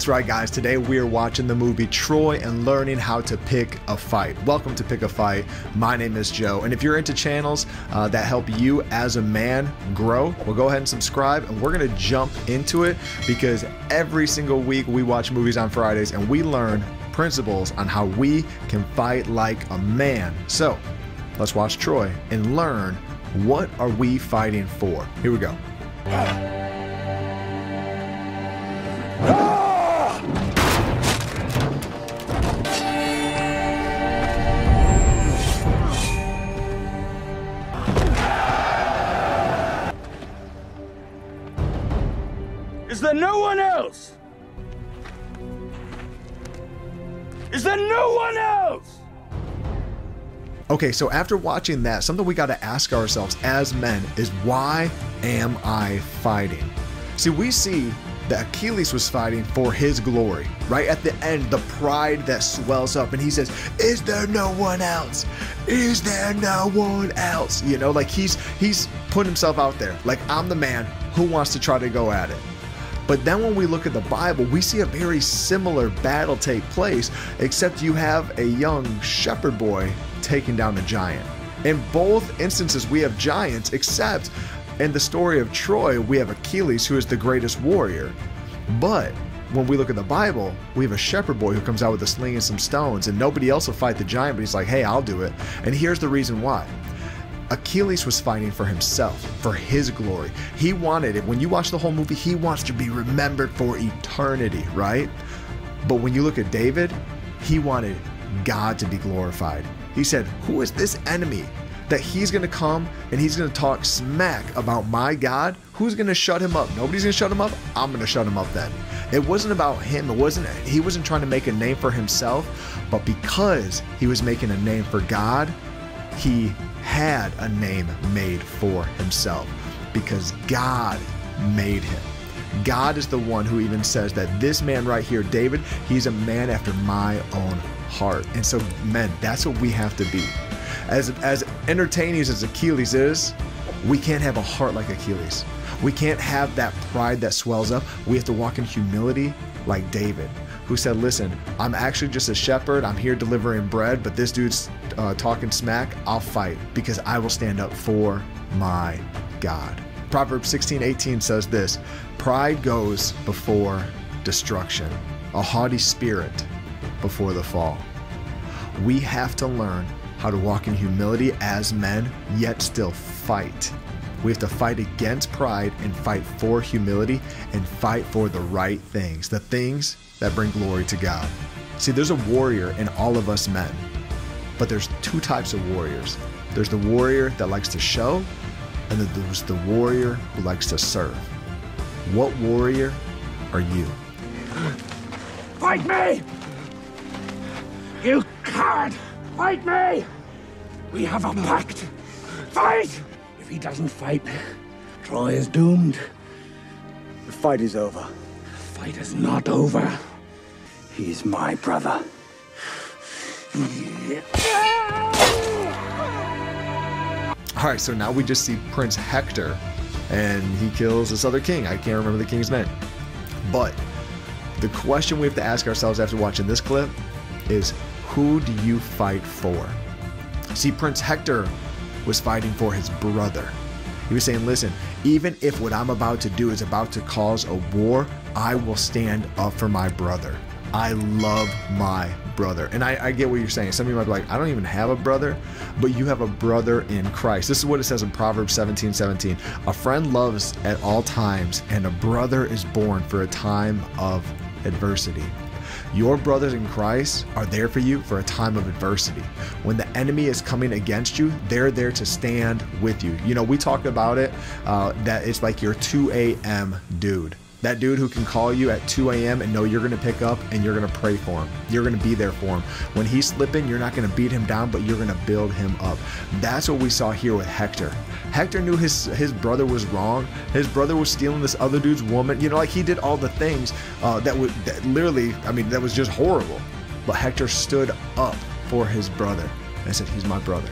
That's right, guys. Today we are watching the movie Troy and learning how to pick a fight. Welcome to Pick a Fight. My name is Joe. And if you're into channels uh, that help you as a man grow, well, go ahead and subscribe. And we're going to jump into it because every single week we watch movies on Fridays and we learn principles on how we can fight like a man. So let's watch Troy and learn what are we fighting for. Here we go. There no one else? Is there no one else? Okay, so after watching that, something we got to ask ourselves as men is why am I fighting? See, we see that Achilles was fighting for his glory. Right at the end, the pride that swells up, and he says, Is there no one else? Is there no one else? You know, like he's he's putting himself out there. Like I'm the man who wants to try to go at it. But then when we look at the Bible, we see a very similar battle take place, except you have a young shepherd boy taking down a giant. In both instances, we have giants, except in the story of Troy, we have Achilles, who is the greatest warrior. But when we look at the Bible, we have a shepherd boy who comes out with a sling and some stones, and nobody else will fight the giant, but he's like, hey, I'll do it. And here's the reason why. Achilles was fighting for himself, for his glory. He wanted it. When you watch the whole movie, he wants to be remembered for eternity, right? But when you look at David, he wanted God to be glorified. He said, Who is this enemy that he's going to come and he's going to talk smack about my God? Who's going to shut him up? Nobody's going to shut him up. I'm going to shut him up then. It wasn't about him. It wasn't he wasn't trying to make a name for himself, but because he was making a name for God, he had a name made for himself because God made him. God is the one who even says that this man right here, David, he's a man after my own heart. And so, men, that's what we have to be. As, as entertaining as Achilles is, we can't have a heart like Achilles. We can't have that pride that swells up. We have to walk in humility like David, who said, Listen, I'm actually just a shepherd. I'm here delivering bread, but this dude's uh, talking smack. I'll fight because I will stand up for my God. Proverbs 16 18 says this Pride goes before destruction, a haughty spirit before the fall. We have to learn how to walk in humility as men, yet still fight. We have to fight against pride and fight for humility and fight for the right things, the things that bring glory to God. See, there's a warrior in all of us men, but there's two types of warriors. There's the warrior that likes to show, and then there's the warrior who likes to serve. What warrior are you? Fight me! You coward! Fight me! We have a pact. Fight! If he doesn't fight, Troy is doomed. The fight is over. The fight is not over. He's my brother. All right, so now we just see Prince Hector, and he kills this other king. I can't remember the king's name. But the question we have to ask ourselves after watching this clip is who do you fight for? See, Prince Hector was fighting for his brother. He was saying, listen, even if what I'm about to do is about to cause a war, I will stand up for my brother. I love my brother. And I, I, get what you're saying. Some of you might be like, I don't even have a brother, but you have a brother in Christ. This is what it says in Proverbs 17 17. A friend loves at all times, and a brother is born for a time of adversity. Your brothers in Christ are there for you for a time of adversity. When the enemy is coming against you, they're there to stand with you. You know, we talk about it uh, that it's like your 2 a.m. dude. That dude who can call you at 2 a.m. and know you're going to pick up and you're going to pray for him. You're going to be there for him. When he's slipping, you're not going to beat him down, but you're going to build him up. That's what we saw here with Hector. Hector knew his his brother was wrong. His brother was stealing this other dude's woman. You know, like he did all the things uh, that would that literally, I mean, that was just horrible. But Hector stood up for his brother and said, "He's my brother."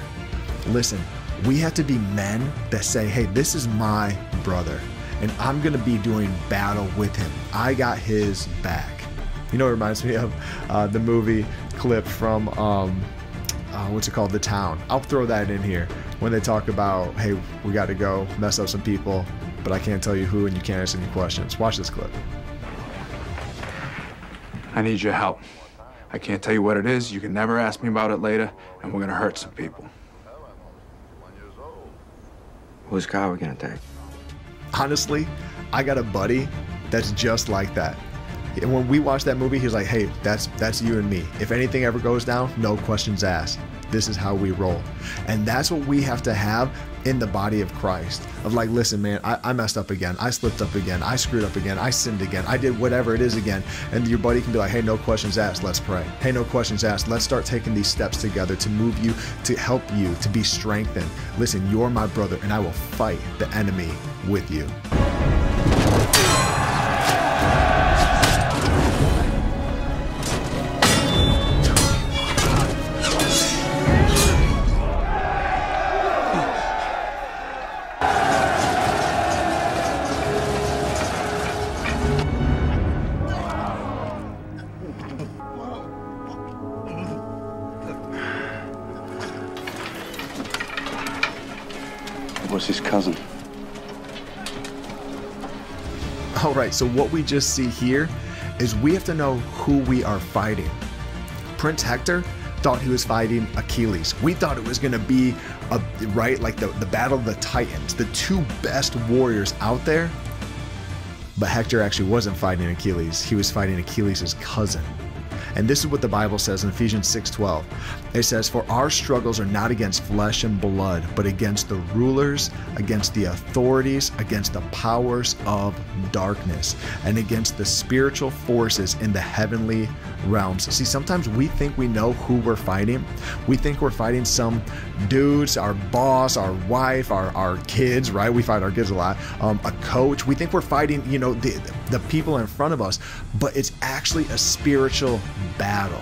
Listen, we have to be men that say, "Hey, this is my brother." And I'm going to be doing battle with him. I got his back. You know, it reminds me of uh, the movie clip from um, uh, what's it called, The Town. I'll throw that in here when they talk about, hey, we got to go mess up some people, but I can't tell you who, and you can't answer any questions. Watch this clip. I need your help. I can't tell you what it is. You can never ask me about it later, and we're gonna hurt some people. Whose car are we gonna take? Honestly, I got a buddy that's just like that. And when we watched that movie, he's like, "Hey, that's that's you and me. If anything ever goes down, no questions asked. This is how we roll." And that's what we have to have in the body of Christ. Of like, listen, man, I, I messed up again. I slipped up again. I screwed up again. I sinned again. I did whatever it is again. And your buddy can be like, "Hey, no questions asked. Let's pray. Hey, no questions asked. Let's start taking these steps together to move you, to help you, to be strengthened. Listen, you're my brother, and I will fight the enemy with you." Was his cousin. All right, so what we just see here is we have to know who we are fighting. Prince Hector thought he was fighting Achilles. We thought it was going to be a, right like the, the battle of the titans, the two best warriors out there. But Hector actually wasn't fighting Achilles. He was fighting Achilles' cousin. And this is what the Bible says in Ephesians 6:12. It says, "For our struggles are not against flesh and blood, but against the rulers, against the authorities, against the powers of darkness, and against the spiritual forces in the heavenly realms." See, sometimes we think we know who we're fighting. We think we're fighting some dudes, our boss, our wife, our, our kids, right? We fight our kids a lot. Um, a coach. We think we're fighting, you know, the, the people in front of us, but it's actually a spiritual battle.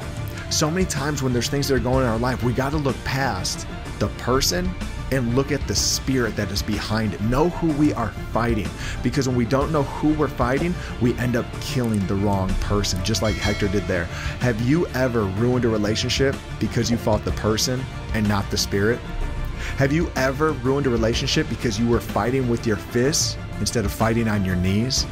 So many times when there's things that are going in our life, we got to look past the person and look at the spirit that is behind it. Know who we are fighting. Because when we don't know who we're fighting, we end up killing the wrong person, just like Hector did there. Have you ever ruined a relationship because you fought the person and not the spirit? Have you ever ruined a relationship because you were fighting with your fists instead of fighting on your knees?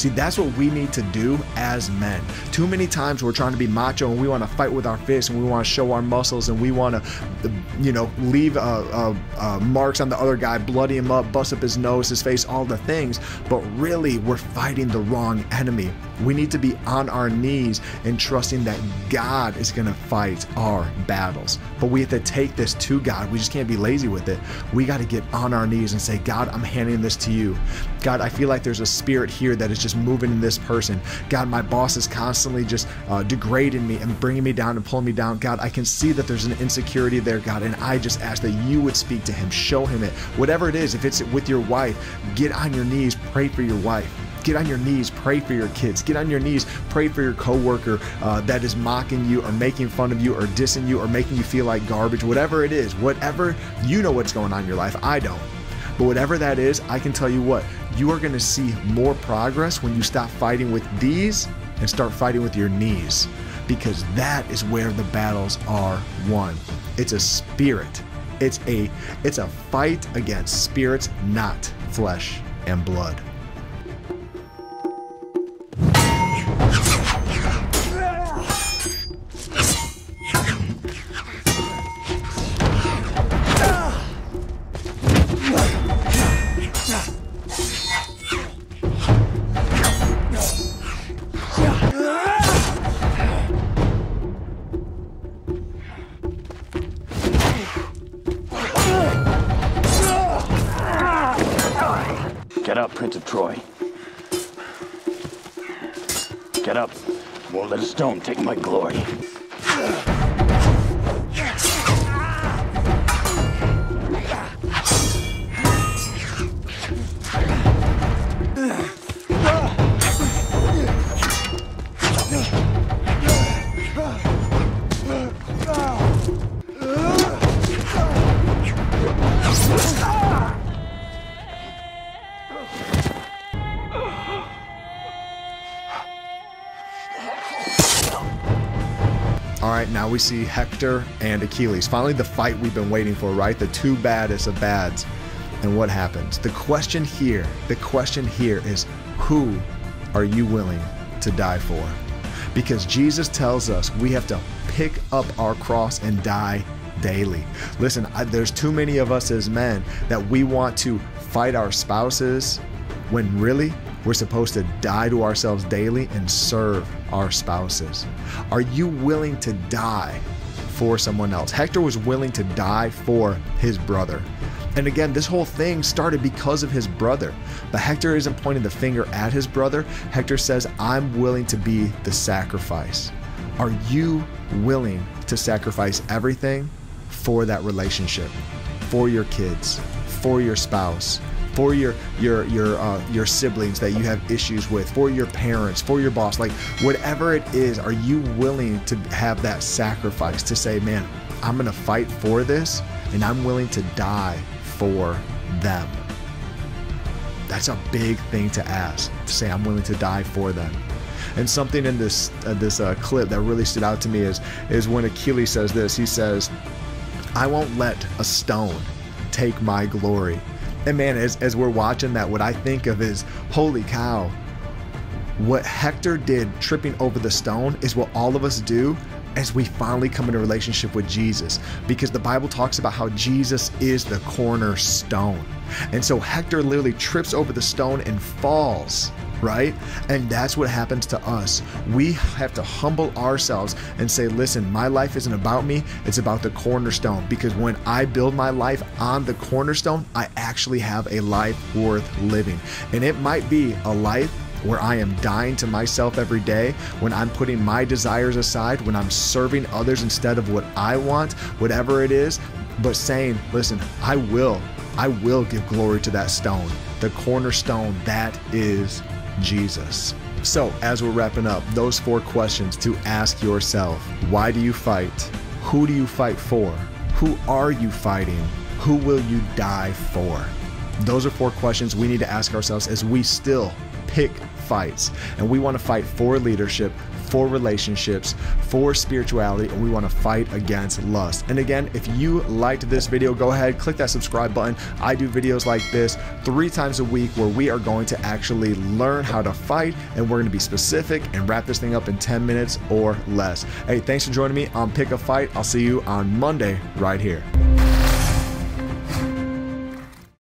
See, that's what we need to do as men. Too many times we're trying to be macho and we want to fight with our fists and we want to show our muscles and we want to, you know, leave uh, uh, uh, marks on the other guy, bloody him up, bust up his nose, his face, all the things. But really, we're fighting the wrong enemy. We need to be on our knees and trusting that God is going to fight our battles. But we have to take this to God. We just can't be lazy with it. We got to get on our knees and say, God, I'm handing this to you. God, I feel like there's a spirit here that is just moving in this person. God, my boss is constantly just uh, degrading me and bringing me down and pulling me down. God, I can see that there's an insecurity there, God, and I just ask that you would speak to him, show him it. Whatever it is, if it's with your wife, get on your knees, pray for your wife. Get on your knees, pray for your kids. Get on your knees, pray for your coworker uh, that is mocking you or making fun of you or dissing you or making you feel like garbage. Whatever it is, whatever you know what's going on in your life. I don't. But whatever that is, I can tell you what, you are going to see more progress when you stop fighting with these and start fighting with your knees because that is where the battles are won. It's a spirit. It's a it's a fight against spirits, not flesh and blood. Prince of Troy. Get up. Won't let a stone take my glory. Right, now we see Hector and Achilles. Finally, the fight we've been waiting for, right? The two baddest of bads. And what happens? The question here, the question here is who are you willing to die for? Because Jesus tells us we have to pick up our cross and die daily. Listen, I, there's too many of us as men that we want to fight our spouses when really we're supposed to die to ourselves daily and serve our spouses. Are you willing to die for someone else? Hector was willing to die for his brother. And again, this whole thing started because of his brother. But Hector isn't pointing the finger at his brother. Hector says, I'm willing to be the sacrifice. Are you willing to sacrifice everything for that relationship, for your kids, for your spouse, for your your your uh, your siblings that you have issues with, for your parents, for your boss, like whatever it is, are you willing to have that sacrifice to say, man, I'm gonna fight for this, and I'm willing to die for them. That's a big thing to ask. To say I'm willing to die for them. And something in this uh, this uh, clip that really stood out to me is is when Achilles says this. He says, "I won't let a stone take my glory." And man, as, as we're watching that, what I think of is, holy cow, what Hector did tripping over the stone is what all of us do as we finally come into relationship with Jesus because the Bible talks about how Jesus is the cornerstone. And so Hector literally trips over the stone and falls right? And that's what happens to us. We have to humble ourselves and say, listen, my life isn't about me, it's about the cornerstone. Because when I build my life on the cornerstone, I actually have a life worth living. And it might be a life where I am dying to myself every day, when I'm putting my desires aside, when I'm serving others instead of what I want, whatever it is, but saying, listen, I will, I will give glory to that stone, the cornerstone that is Jesus. So, as we're wrapping up, those four questions to ask yourself why do you fight? Who do you fight for? Who are you fighting? Who will you die for? Those are four questions we need to ask ourselves as we still pick fights. And we want to fight for leadership, for relationships, for spirituality, and we want to fight against lust. And again, if you liked this video, go ahead, click that subscribe button. I do videos like this three times a week where we are going to actually learn how to fight and we're going to be specific and wrap this thing up in 10 minutes or less. Hey, thanks for joining me on Pick a Fight. I'll see you on Monday right here.